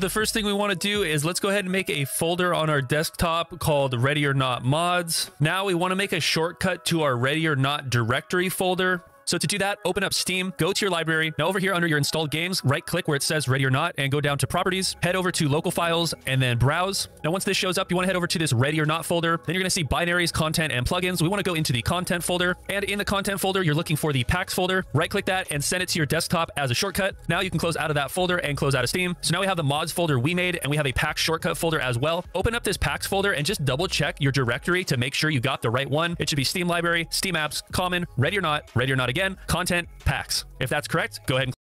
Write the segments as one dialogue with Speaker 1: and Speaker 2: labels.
Speaker 1: The first thing we want to do is let's go ahead and make a folder on our desktop called Ready or Not Mods. Now we want to make a shortcut to our Ready or Not directory folder. So to do that, open up Steam, go to your library. Now over here under your installed games, right click where it says ready or not and go down to properties, head over to local files and then browse. Now once this shows up, you want to head over to this ready or not folder. Then you're going to see binaries, content, and plugins. We want to go into the content folder and in the content folder, you're looking for the packs folder. Right click that and send it to your desktop as a shortcut. Now you can close out of that folder and close out of Steam. So now we have the mods folder we made and we have a packs shortcut folder as well. Open up this packs folder and just double check your directory to make sure you got the right one. It should be Steam library, Steam apps, common, ready or not, ready or not again, content, packs. If that's correct, go ahead and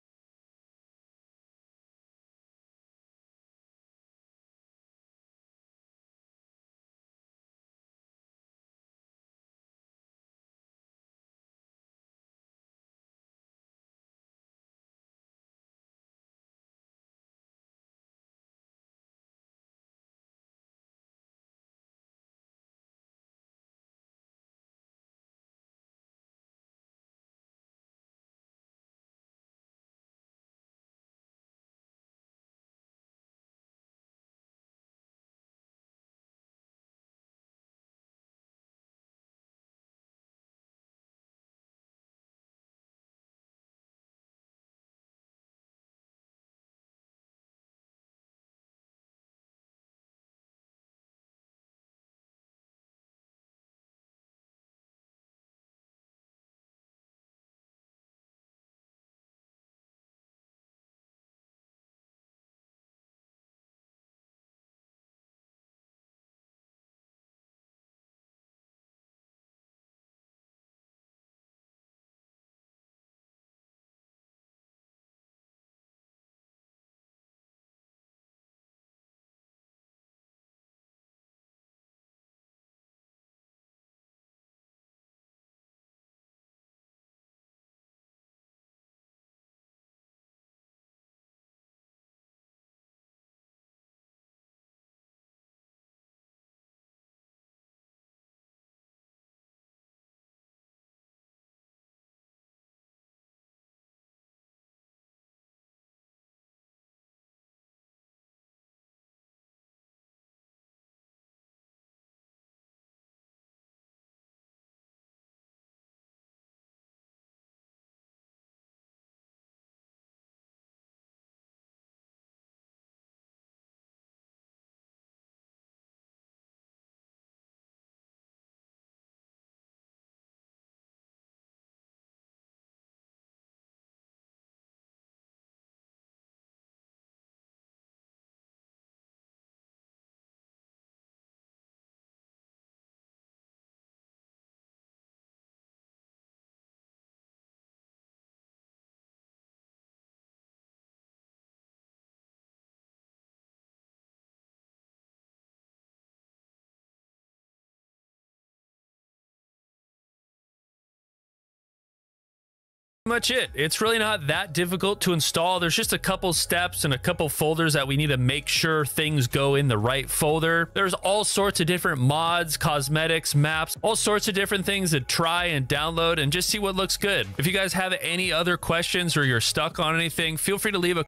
Speaker 1: much it. It's really not that difficult to install. There's just a couple steps and a couple folders that we need to make sure things go in the right folder. There's all sorts of different mods, cosmetics, maps, all sorts of different things to try and download and just see what looks good. If you guys have any other questions or you're stuck on anything, feel free to leave a